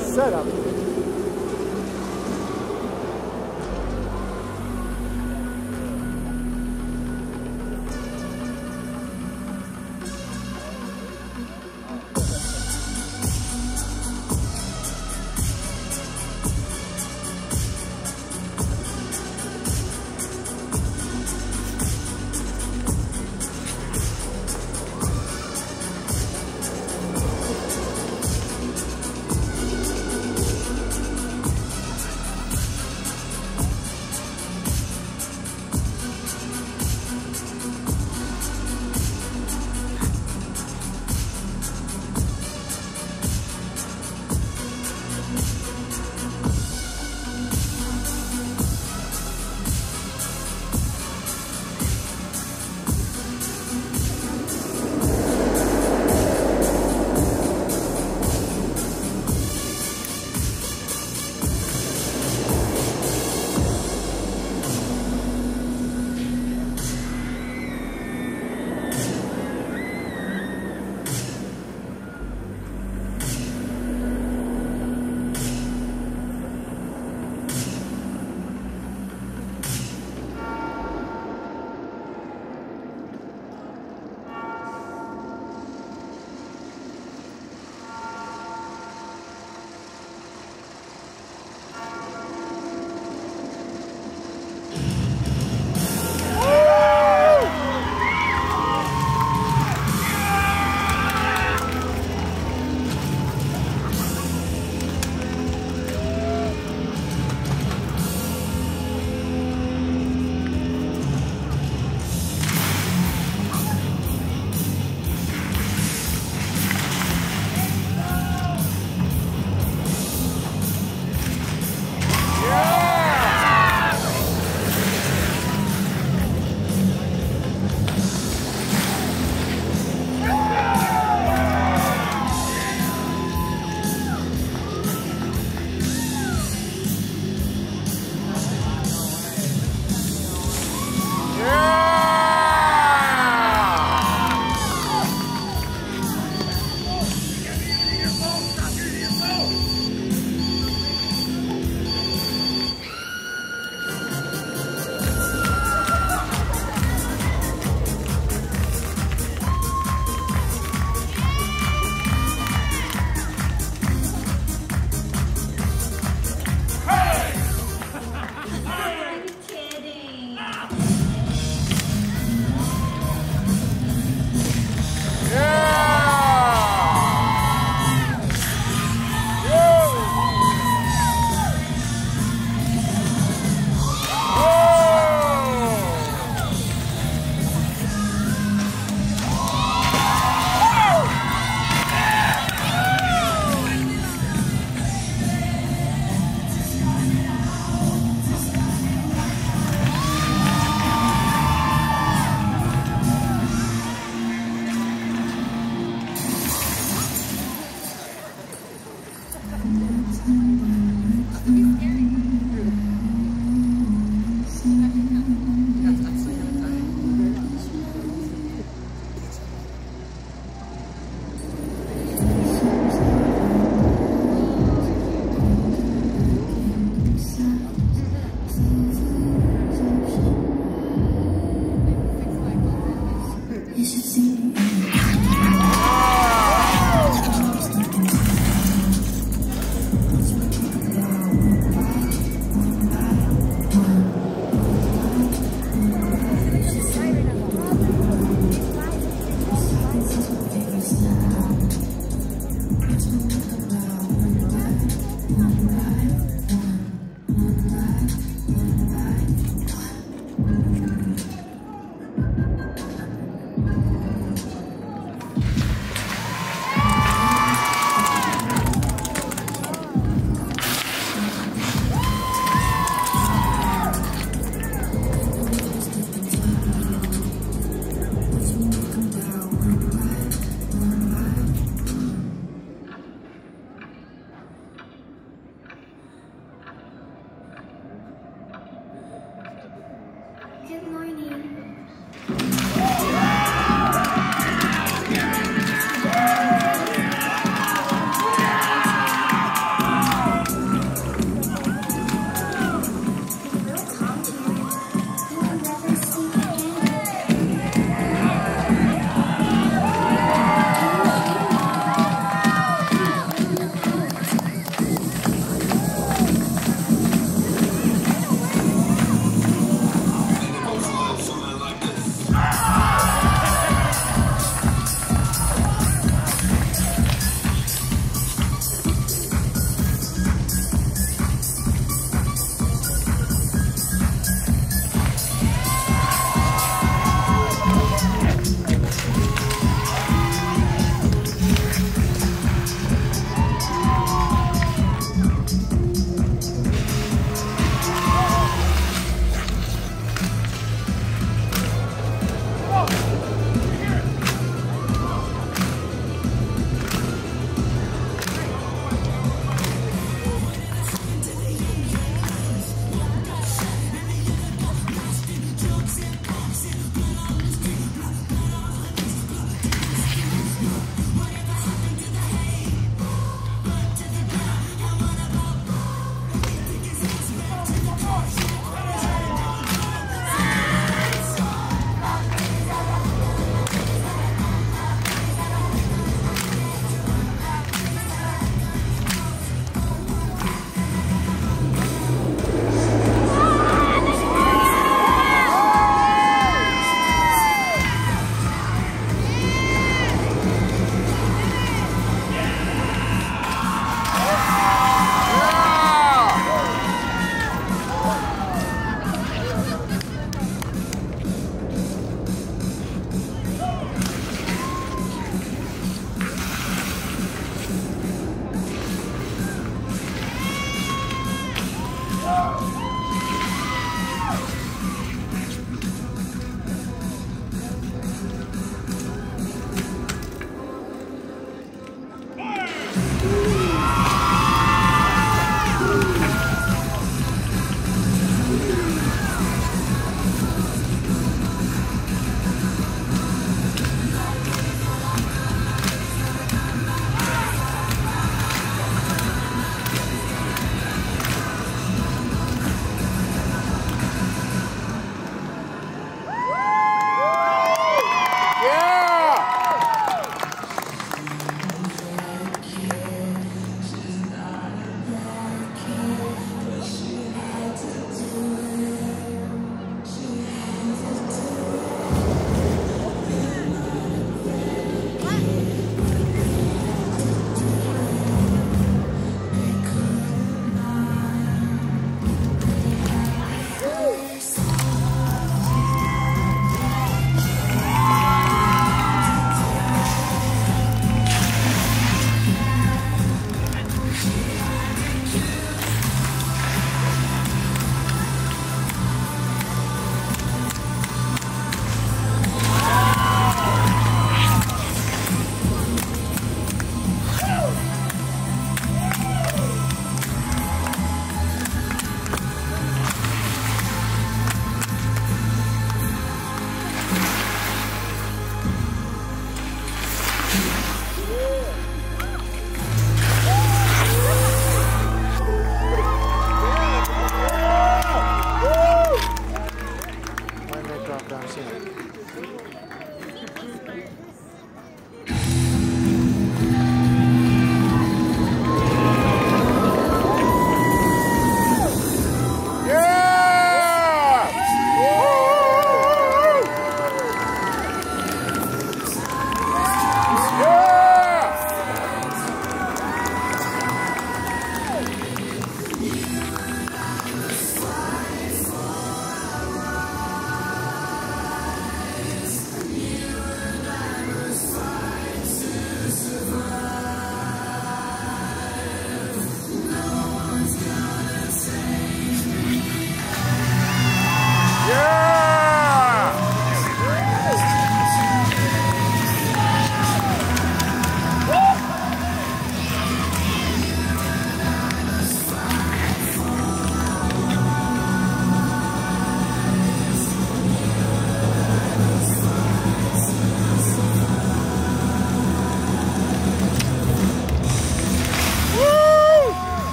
setup.